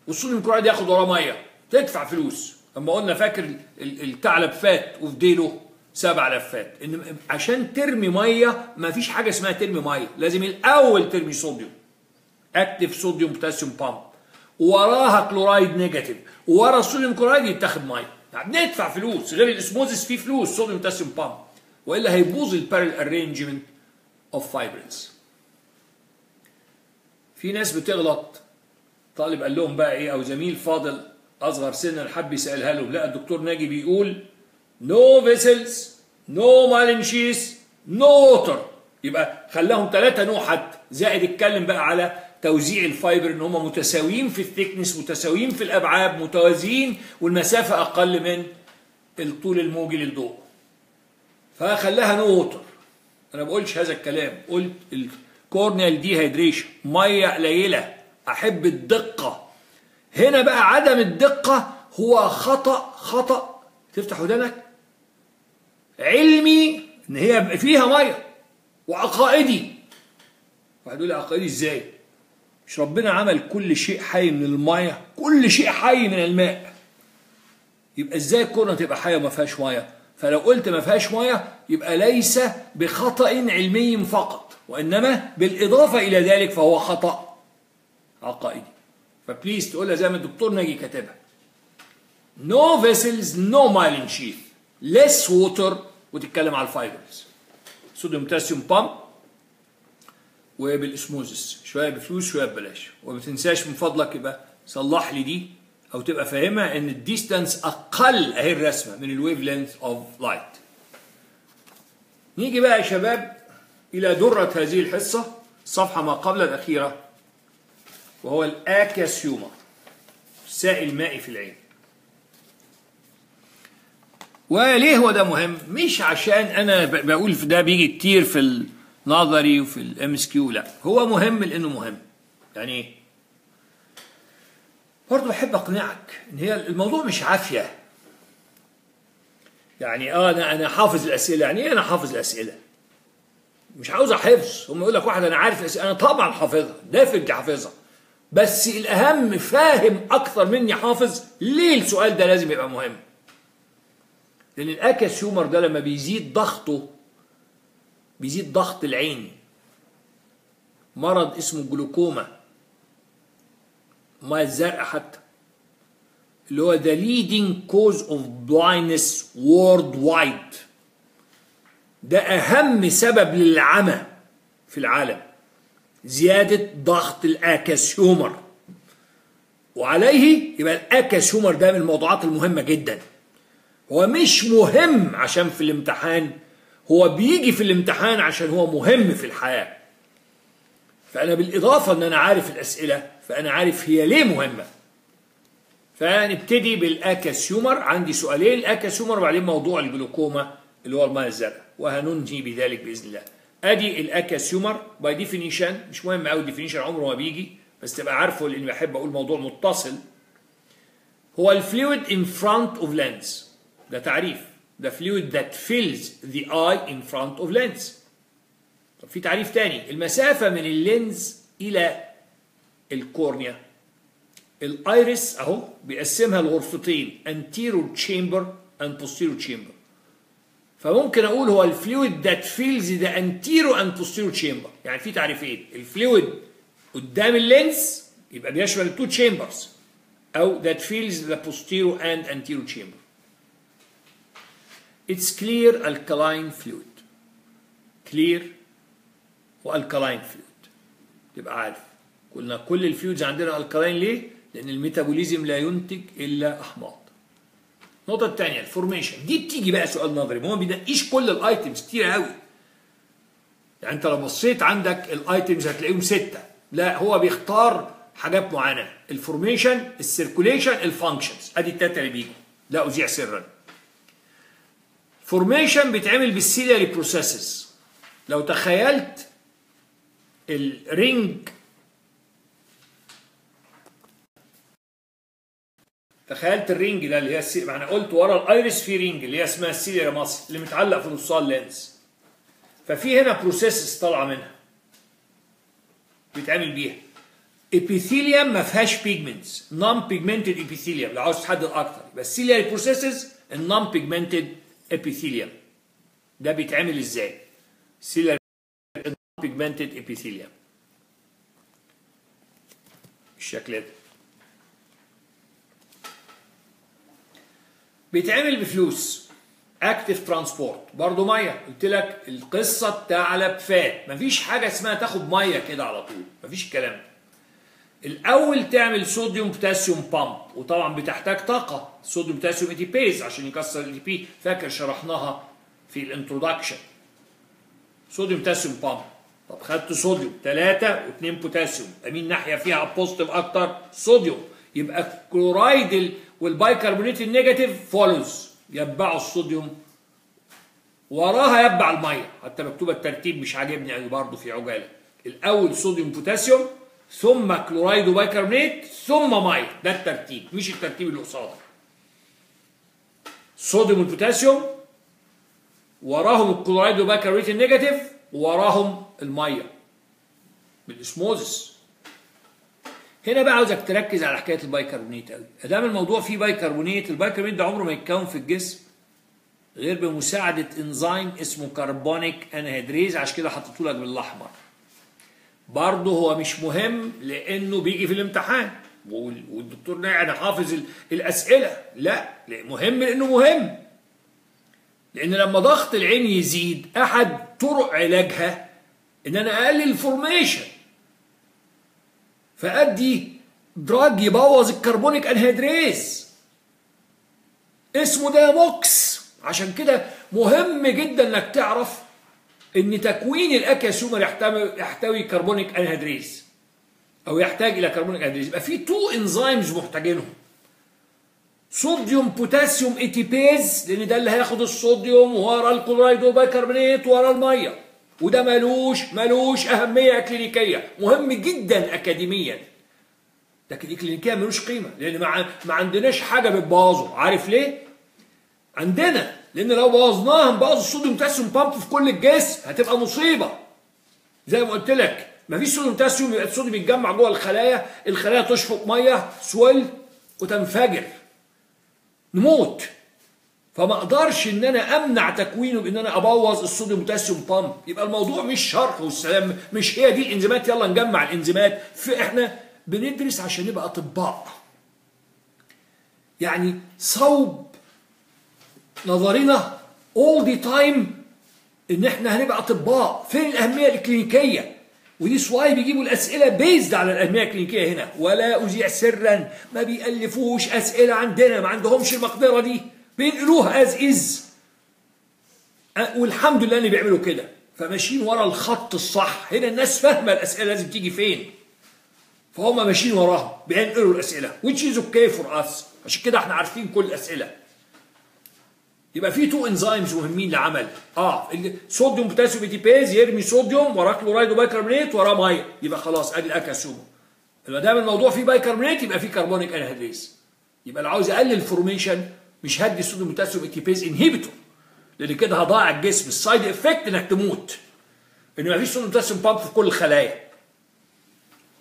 والصوديوم كلورايد ياخد وراه مية. تدفع فلوس. اما قلنا فاكر الثعلب فات وفي ديله سبع لفات إن عشان ترمي مية ما فيش حاجة اسمها ترمي مية. لازم الأول ترمي صوديوم. active صوديوم بوتاسيوم pump وراها chloride negative ورا الصوديوم كلورايد يتاخد مية. ندفع فلوس. غير ال osmosis فيه فلوس صوديوم بوتاسيوم pump وإلا هيبوظ ال parallel arrangement of fibers في ناس بتغلط. طالب قال لهم بقى إيه أو زميل فاضل أصغر سنا حب يسألها لهم. لا الدكتور ناجي بيقول no vessels no myelin sheath no water يبقى خلاهم ثلاثة no حتى زائد اتكلم بقى على توزيع ال fiber إن هم متساويين في ال thickness متساويين في الأبعاد متوازيين والمسافة أقل من الطول الموجي للضوء. فخلاها no water أنا ما بقولش هذا الكلام. قلت ال corneal dehydration مية قليلة. أحب الدقة. هنا بقى عدم الدقة هو خطأ خطأ. تفتح ودانك. علمي إن هي فيها مية. وعقائدي. واحد يقول لي عقائدي إزاي؟ مش ربنا عمل كل شيء حي من الميه كل شيء حي من الماء. يبقى إزاي ال cornea تبقى حية وما فيهاش ميه فلو قلت ما فيهاش ميه يبقى ليس بخطأ علمي فقط وإنما بالإضافة إلى ذلك فهو خطأ عقائدي. ف please تقولها زي ما الدكتور ناجي كاتبها. No vessels no myelin sheath. Less water وتتكلم على ال fibers. صوديوم بوتاسيوم pump وبال osmosis. شوية بفلوس شوية ببلاش. وما تنساش من فضلك يبقى صلح لي دي أو تبقى فاهمها إن ال distance أقل أهي الرسمة من ال wave length of light نيجي بقى يا شباب إلى درة هذه الحصة الصفحه ما قبل الأخيرة وهو ال aqueous humor سائل مائي في العين. وليه هو ده مهم؟ مش عشان أنا بقول ده بيجي كتير في النظري وفي ال MCQ لا. هو مهم لأنه مهم. يعني إيه برضه بحب أقنعك إن هي الموضوع مش عافية. يعني آه أنا أنا حافظ الأسئلة. يعني إيه أنا حافظ الأسئلة؟ مش عاوز حفظ هم يقول لك واحد أنا عارف الأسئلة. أنا طبعا حافظها. دافع حافظها. بس الأهم فاهم أكثر مني حافظ ليه السؤال ده لازم يبقى مهم؟ لأن الاكس هيومر ده لما بيزيد ضغطه بيزيد ضغط العين. مرض اسمه جلوكوما. ما الزرقاء حتى. اللي هو the leading cause of blindness worldwide. ده أهم سبب للعمى في العالم. زيادة ضغط الأكس هيومر وعليه يبقى الأكس هيومر ده من الموضوعات المهمة جدا. هو مش مهم عشان في الامتحان هو بيجي في الامتحان عشان هو مهم في الحياة. فأنا بالإضافة أن أنا عارف الأسئلة فأنا عارف هي ليه مهمة. فنبتدي بال aqueous humor عندي سؤالين ال aqueous humor وبعدين موضوع الجلوكوما اللي هو الماء الزرقاء وهننهي بذلك بإذن الله. أدي ال aqueous humor by definition مش مهم أوي ال definition عمره ما بيجي بس تبقى عارفه لأني بحب أقول موضوع متصل. هو ال fluid in front of lens. ده تعريف. The fluid that fills the eye in front of lens طب في تعريف تاني المسافة من ال lens إلى ال cornea ال iris اهو بيقسمها لغرفتين anterior chamber and posterior chamber فممكن أقول هو ال fluid that fills the anterior and posterior chamber يعني في تعريفين ال fluid قدام ال lens يبقى بيشمل ال two chambers أو that fills the posterior and anterior chamber it's clear alkaline fluid. Clear و alkaline fluid. تبقى عارف. قلنا كل ال fluids عندنا alkaline ليه؟ لأن ال metabolism لا ينتج إلا أحماض. النقطة الثانية ال formation دي بتيجي بقى سؤال نظري. ما هو ما بينقيش كل ال items كتير قوي. يعني أنت لو بصيت عندك ال items هتلاقيهم ستة. لا هو بيختار حاجات معينة. ال formation ال circulation ال functions أدي التلاتة اللي بيجوا. لا أذيع سرا. formation بيتعمل بال ciliary processes لو تخيلت ال ring تخيلت ال ring ده اللي هي ال ci... أنا قلت ورا ال iris في ring اللي هي اسمها ال ciliary muscle اللي متعلق في نصها ال lens ففي هنا processes طالعة منها. بيتعمل بيها. epithelium ما فيهاش pigments non pigmented epithelium لو عاوز تحدد أكتر. بس ciliary processes ال non pigmented epithelium ده بيتعمل إزاي؟ ciliary pigmented epithelium بالشكل ده. بيتعمل بفلوس. active transport برضه مية. قلت لك القصة الثعلب فات مفيش حاجة اسمها تاخد مية كده على طول. مفيش الكلام ده. الأول تعمل صوديوم بوتاسيوم pump وطبعا بتحتاج طاقة. صوديوم بوتاسيوم ATPase عشان يكسر ال ATP فاكر شرحناها في ال introduction صوديوم بوتاسيوم pump طب خدت صوديوم 3 و2 بوتاسيوم مين ناحية فيها positive أكتر صوديوم يبقى chloride وال bicarbonate ال negative follows يتبعوا الصوديوم وراها يتبع المية. حتى مكتوبة الترتيب مش عاجبني قوي برضه في عجالة. الأول صوديوم بوتاسيوم ثم chloride و bicarbonate ثم ميه ده الترتيب مش الترتيب اللي قصادك الصوديوم والبوتاسيوم وراهم ال chloride و bicarbonate ال negative وراهم المية بال osmosis. هنا بقى عاوزك تركز على حكاية البايكربونات قوي. أدام الموضوع فيه بايكربونات البايكربونات ده عمره ما يتكون في الجسم غير بمساعدة إنزيم اسمه carbonic anhydrase عشان كده حطيته لك بالأحمر. برضه هو مش مهم لأنه بيجي في الامتحان. والدكتور قاعد حافظ الأسئلة. لا مهم لأنه مهم. لأن لما ضغط العين يزيد أحد طرق علاجها إن أنا أقلل ال formation. فأدي drug يبوظ ال carbonic anhydrase اسمه Diamox عشان كده مهم جدا إنك تعرف إن تكوين ال aqueous humor يحتوي يحتوي carbonic anhydrase أو يحتاج إلى carbonic anhydrase يبقى في two enzymes محتاجينهم. sodium potassium ATPase لأن ده اللي هياخد الصوديوم ورا الكلورايد وبيكربونات ورا المية. وده ملوش ملوش أهمية كلينيكية. مهم جدا اكاديميا. لكن كلينيكيا ملوش قيمة. لأن ما عندناش حاجة بتبوظه. عارف ليه؟ عندنا لأن لو بوظناها نبوظ ال sodium potassium pump في كل الجسم هتبقى مصيبة. زي ما قلت لك مفيش صوديوم بوتاسيوم يبقى الصوديوم يتجمع جوه الخلايا. الخلايا تشفط مية swell وتنفجر. نموت. فما أقدرش إن أنا أمنع تكوينه بإن أنا أبوظ ال sodium potassium pump. يبقى الموضوع مش شرح والسلام مش هي دي الإنزيمات. يلا نجمع الإنزيمات. في إحنا بندرس عشان نبقى أطباء. يعني صوب نظرنا all the time إن إحنا هنبقى أطباء. فين الأهمية الكلينيكية؟ و that's why بيجيبوا الأسئلة based على الأهمية الكلينيكية هنا. ولا اذيع سرا ما بيألفوش أسئلة عندنا ما عندهمش المقدرة دي. بينقلوها as is والحمد لله إن بيعملوا كده. فماشيين ورا الخط الصح. هنا الناس فاهمة الأسئلة لازم تيجي فين. فهم ماشيين وراها بينقلوا الأسئلة. Which is okay for us. عشان كده إحنا عارفين كل الأسئلة. يبقى في two enzymes مهمين لعمل. آه sodium potassium ATPase يرمي صوديوم وراه كلورايد وبايكربونات وراه مية. يبقى خلاص أدي ال aqueous humor ما دام الموضوع فيه بايكربونات يبقى فيه carbonic anhydrase يبقى لو عاوز اقلل ال formation مش هدي sodium potassium ATPase inhibitor لأن كده هضيع الجسم. ال side effect إنك تموت. ان مفيش sodium potassium pump في كل الخلايا.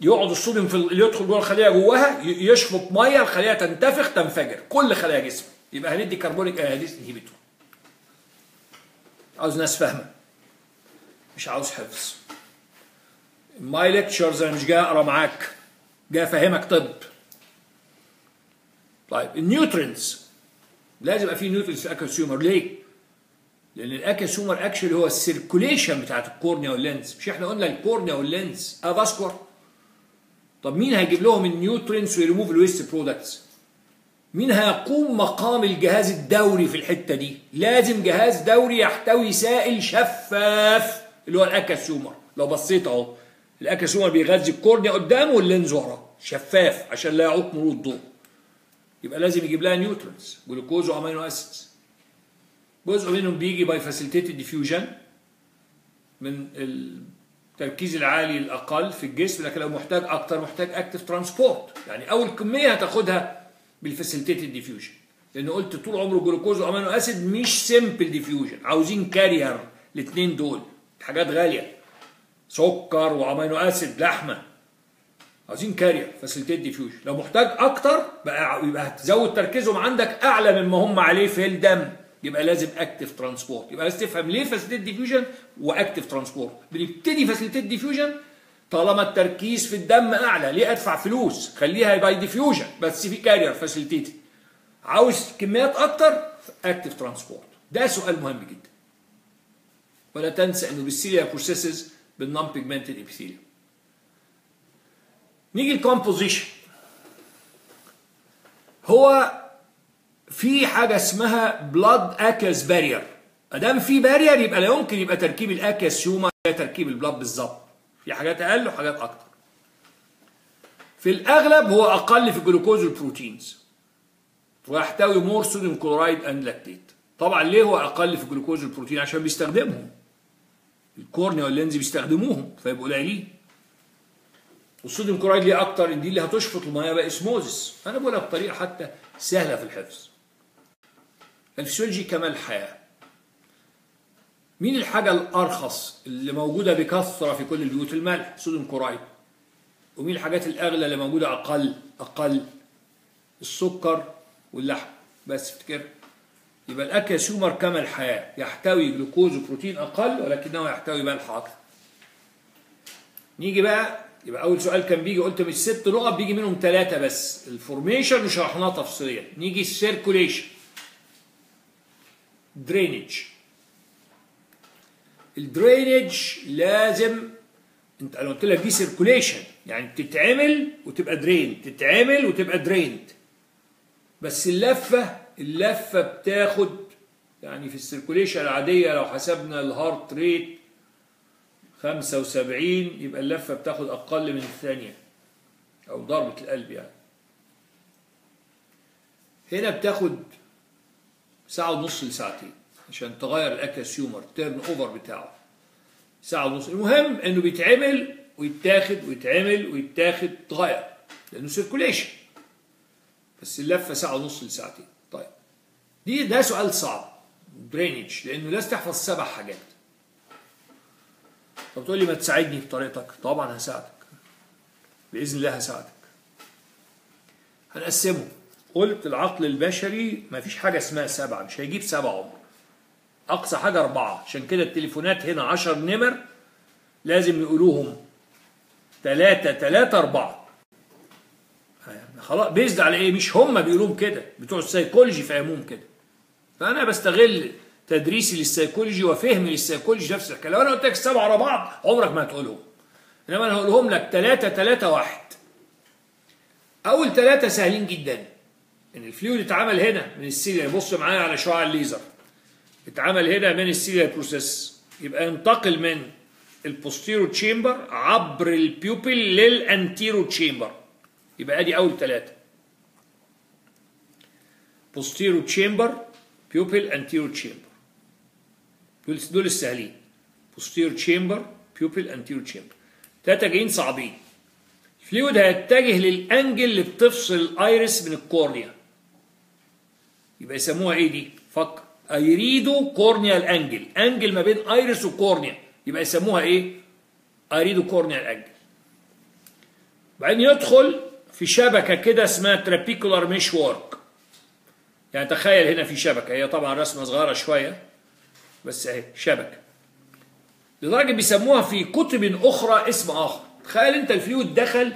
يقعد الصوديوم في اللي يدخل جوه الخليه جواها يشفط مية الخليه تنتفخ تنفجر. كل خلايا جسم. يبقى هندي carbonic anhydrase inhibitor عاوز ناس فاهمة. مش عاوز حفظ. my lectures أنا مش جاي أقرأ معاك. جاي أفهمك طب. طيب ال nutrients لازم يبقى في nutrients في ال aqueous humor ليه؟ لأن ال aqueous humor actually هو ال circulation بتاعت ال cornea وال lens. مش إحنا قلنا ال cornea وال lens. avascular. طب مين هيجيب لهم النيوترينز ويريموف الويست برودكتس؟ مين هيقوم مقام الجهاز الدوري في الحتة دي. لازم جهاز دوري يحتوي سائل شفاف اللي هو ال aqueous humor لو بصيت أهو ال aqueous humor بيغذي ال cornea قدامه وال lens ورا شفاف عشان لا يعوق مرور الضوء. يبقى لازم يجيب لها nutrients جلوكوز و amino acids جزء منهم بيجي by facilitated diffusion من التركيز العالي الأقل في الجسم لكن لو محتاج أكتر محتاج active transport يعني أول كمية هتاخدها بال facilitated diffusion لأن قلت طول عمره جلوكوز و amino acid مش simple diffusion عاوزين carrier الاثنين دول. حاجات غالية. سكر و amino acid لحمة. عاوزين carrier facilitated diffusion لو محتاج أكتر بقى يبقى هتزود تركيزهم عندك أعلى مما هم عليه في الدم. يبقى لازم active transport يبقى لازم تفهم ليه facilitated diffusion و active transport بنبتدي facilitated diffusion طالما التركيز في الدم أعلى ليه أدفع فلوس؟ خليها by diffusion بس في carrier facilitated عاوز كميات أكتر؟ active transport ده سؤال مهم جدا. ولا تنسى إنه بال ciliary processes بال non-pigmented epithelium نيجي ال composition هو في حاجة اسمها blood aqueous barrier أدام في barrier يبقى لا يمكن يبقى تركيب ال aqueous humor زي تركيب ال blood بالظبط. في حاجات أقل وحاجات أكتر. في الأغلب هو أقل في الجلوكوز وال proteins ويحتوي more sodium chloride and lactate. طبعا ليه هو أقل في الجلوكوز والبروتين عشان بيستخدمهم. ال cornea وال lens بيستخدموهم فيبقوا قليلين. وال sodium chloride ليه أكتر؟ ان دي اللي هتشفط الميه بقى osmosis أنا بقولها بطريقه حتى سهلة في الحفظ. الفسيولوجي كمال الحياة مين الحاجة الأرخص اللي موجودة بكثرة في كل البيوت؟ الملح sodium chloride ومين الحاجات الأغلى اللي موجودة؟ أقل أقل. السكر واللحم. بس افتكر. يبقى ال aqueous humor كما الحياة. يحتوي جلوكوز وبروتين أقل ولكنه يحتوي ملح أكثر. نيجي بقى يبقى أول سؤال كان بيجي قلت مش ست نقط بيجي منهم ثلاثة بس. ال formation وشرحناه تفصيليا. نيجي ال circulation drainage ال drainage لازم انت أنا قلت لك دي circulation يعني تتعمل وتبقى drained تتعمل وتبقى drained بس اللفة اللفة بتاخد يعني في ال circulation العادية لو حسبنا ال heart rate 75 يبقى اللفة بتاخد أقل من الثانية. أو ضربة القلب يعني. هنا بتاخد ساعة ونص لساعتين. عشان تغير ال aqueous humor turnover بتاعه. ساعة ونص. المهم إنه بيتعمل ويتاخد ويتعمل ويتاخد تغير لأنه circulation بس اللفة ساعة ونص لساعتين. طيب. دي ده سؤال صعب. drainage لأنه لازم تحفظ سبع حاجات. طب تقول لي ما تساعدني بطريقتك؟ طبعا هساعدك. بإذن الله هساعدك. هنقسمه. قلت العقل البشري ما فيش حاجة اسمها سبعة مش هيجيب سبعه عمر. أقصى حاجة أربعة. عشان كده التليفونات هنا 10 نمر لازم يقولوهم ثلاثة ثلاثة أربعة. خلاص based على إيه؟ مش هم بيقولوهم كده. بتوع السيكولوجي فهموهم كده. فأنا بستغل تدريسي للسيكولوجي وفهمي للسيكولوجي نفس الحكاية لو أنا قلت لك السبعه ورا بعض عمرك ما هتقولهم. إنما أنا هقولهم لك ثلاثة ثلاثة واحد. أول ثلاثة سهلين جدا. إن ال fluid اتعمل هنا من ال cilia بص معايا على شعاع الليزر. اتعمل هنا من ال ciliary process. يبقى ينتقل من ال posterior chamber عبر ال pupil لل anterior chamber يبقى ادي اول ثلاثة posterior chamber pupil anterior chamber دول السهلين. posterior chamber pupil anterior chamber ثلاثة جايين صعبين. ال fluid هيتجه لل angle اللي بتفصل ال iris من ال cornea. يبقى يسموها إيه دي؟ فكر iridocorneal angle angle ما بين iris و cornea يبقى يسموها إيه؟ iridocorneal angle بعدين يدخل في شبكة كده اسمها trabecular meshwork يعني تخيل هنا في شبكة. هي طبعا رسمة صغيرة شوية بس أهي شبكة. لدرجه بيسموها في كتب أخرى اسم آخر. تخيل أنت ال fluid دخل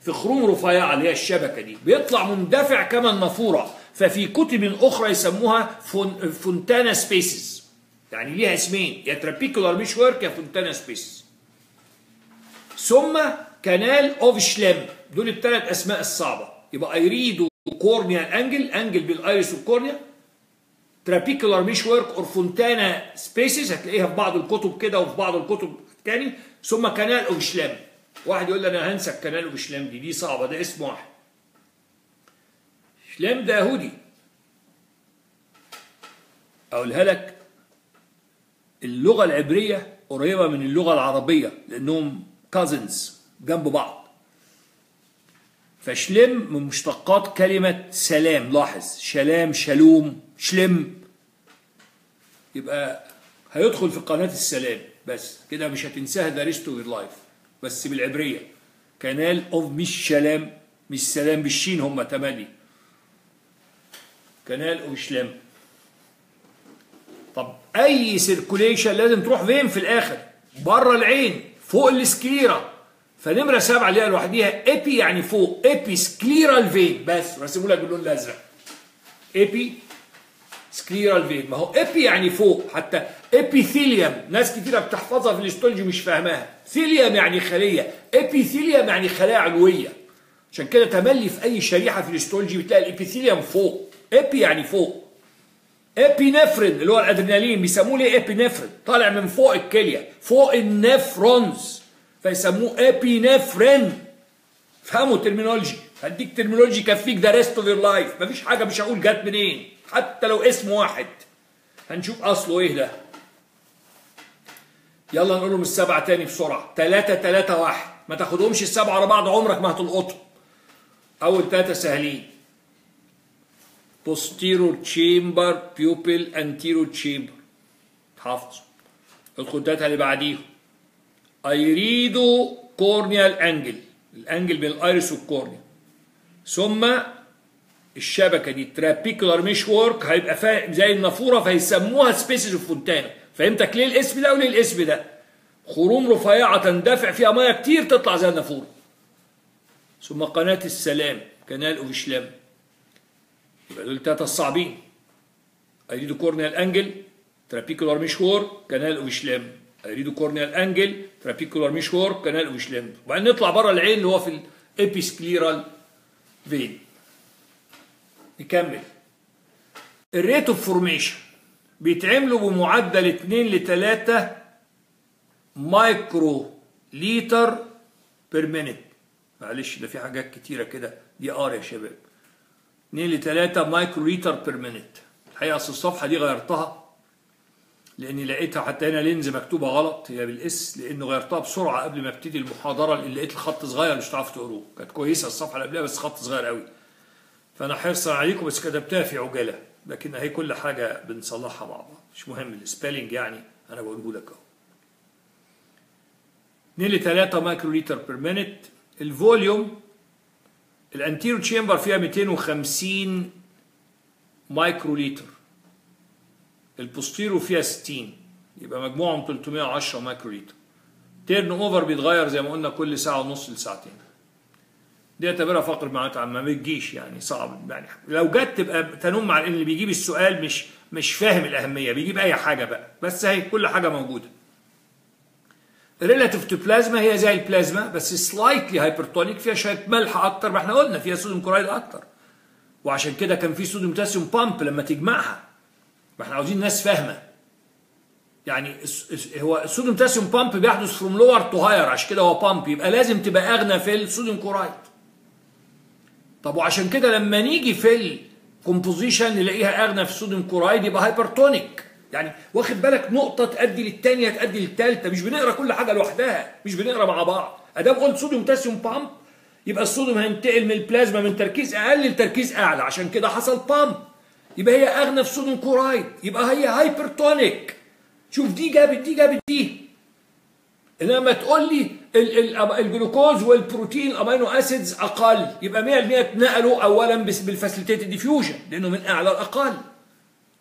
في خروم رفيعة اللي هي الشبكة دي. بيطلع مندفع كما النافوره ففي كتب أخرى يسموها فون Fontana spaces. يعني ليها اسمين. يا trabecular meshwork يا Fontana spaces. ثم canal of Schlemm. دول الثلاث أسماء الصعبة. يبقى iridocorneal angle angle بال iris وال cornea trabecular meshwork or Fontana spaces. هتلاقيها في بعض الكتب كده وفي بعض الكتب تاني ثم canal of Schlemm واحد يقول لي أنا هنسى ال canal of Schlemm دي دي صعبة ده اسم واحد. Schlemm ده يهودي. أقولها لك اللغة العبرية قريبة من اللغة العربية لأنهم cousins جنب بعض. ف Schlemm من مشتقات كلمة سلام لاحظ. شلام شلوم شلم. يبقى هيدخل في قناة السلام بس كده مش هتنساها the rest of life بس بالعبرية. canal of مش شلام مش سلام بالشين هم تملي canal of Schlemm. طب أي circulation لازم تروح فين في الآخر؟ بره العين فوق ال sclera فنمرة سبعه اللي هي لوحديها epi يعني فوق episcleral vein بس رسموا لك باللون الأزرق. episcleral vein ما هو epi يعني فوق حتى epithelium ناس كتيرة بتحفظها في ال histology مش فاهماها. thelium يعني خلية. epithelium يعني خلايا علوية. عشان كده تملي في أي شريحة في ال histology بتلاقي ال epithelium فوق. epi يعني فوق. epinephrine اللي هو الأدرينالين بيسموه ليه epinephrine طالع من فوق الكلية فوق ال nephrons فيسموه epinephrine فهموا ال terminology؟ هديك terminology يكفيك the rest of your life مفيش حاجة مش هقول جت منين. حتى لو اسم واحد. هنشوف أصله إيه ده. يلا نقولهم السبعة تاني بسرعة. ثلاثة ثلاثة واحد. ما تاخدهمش السبعة ورا بعض عمرك ما هتلقطهم. أول ثلاثة سهلين. Posterior chamber pupil anterior chamber حافظ الثلاثة اللي بعديهم iridocorneal angle ال angle بين ال iris وال cornea ثم الشبكه دي trabecular meshwork هيبقى فا... زي النافوره فيسموها spaces of Fontana فهمتك ليه الاسم ده وليه الاسم ده خروم رفيعه تندفع فيها ميه كتير تطلع زي النافوره ثم قناه السلام canal of Schlemm يبقى دول الثلاثه الصعبين. iridocorneal angle trabecular meshwork canal of Schlemm iridocorneal angle trabecular meshwork canal of Schlemm وبعدين نطلع بره العين اللي هو في ال episcleral vein نكمل. ال rate of formation بيتعملوا بمعدل 2 ل 3 microliter per minute معلش ده في حاجات كتيرة كده. دي ار يا شباب. 2 ل 3 microliter per minute الحقيقة أصل الصفحة دي غيرتها لأني لقيتها حتى هنا lens مكتوبة غلط هي بال S لأنه غيرتها بسرعة قبل ما ابتدي المحاضرة اللي لقيت الخط صغير مش هتعرفوا تقروه كانت كويسة الصفحة اللي قبلها بس خط صغير قوي. فأنا حرصا عليكم بس كتبتها في عجالة. لكن هي كل حاجة بنصلحها مع بعض. مش مهم ال spelling يعني أنا بقوله لك أهو. 2 ل 3 microliter per minute ال volume ال anterior chamber فيها 250 microliter ال posterior فيها 60 يبقى مجموعهم 310 microliter turnover بيتغير زي ما قلنا كل ساعة ونص لساعتين. دي اعتبرها فقر معلومات عامه ما بتجيش يعني صعب. يعني لو جت تبقى تنم على إن اللي بيجيب السؤال مش مش فاهم الأهمية بيجيب أي حاجة بقى. بس هي كل حاجة موجودة. relative to plasma هي زي البلازما بس slightly hypertonic فيها شوية ملح أكتر ما إحنا قلنا فيها sodium chloride أكتر. وعشان كده كان في sodium potassium pump لما تجمعها. ما إحنا عاوزين ناس فاهمة. يعني هو ال sodium potassium pump بيحدث from lower to higher عشان كده هو pump يبقى لازم تبقى أغنى في ال sodium chloride طب وعشان كده لما نيجي في ال composition نلاقيها أغنى في ال sodium chloride يبقى hypertonic يعني واخد بالك نقطة تأدي للتانية تأدي للتالتة مش بنقرأ كل حاجة لوحدها مش بنقرأ مع بعض. ادام قلت sodium potassium pump يبقى الصوديوم هينتقل من البلازما من تركيز أقل لتركيز أعلى. عشان كده حصل pump. يبقى هي أغنى في ال sodium chloride يبقى هي hypertonic. شوف دي جابت دي جابت دي. إنما تقول لي الجلوكوز والبروتين ال amino acids أقل. يبقى 100% اتنقلوا اولا بال facilitated diffusion لأنه من أعلى الأقل.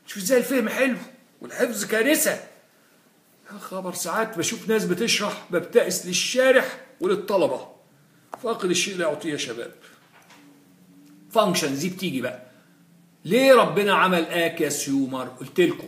شوف إزاي الفهم حلو. والحفظ كارثة. يا خبر ساعات بشوف ناس بتشرح ببتئس للشارح وللطلبة. فاقد الشيء لا يعطيه يا شباب. functions دي بتيجي بقى. ليه ربنا عمل aqueous humor؟ قلت لكم.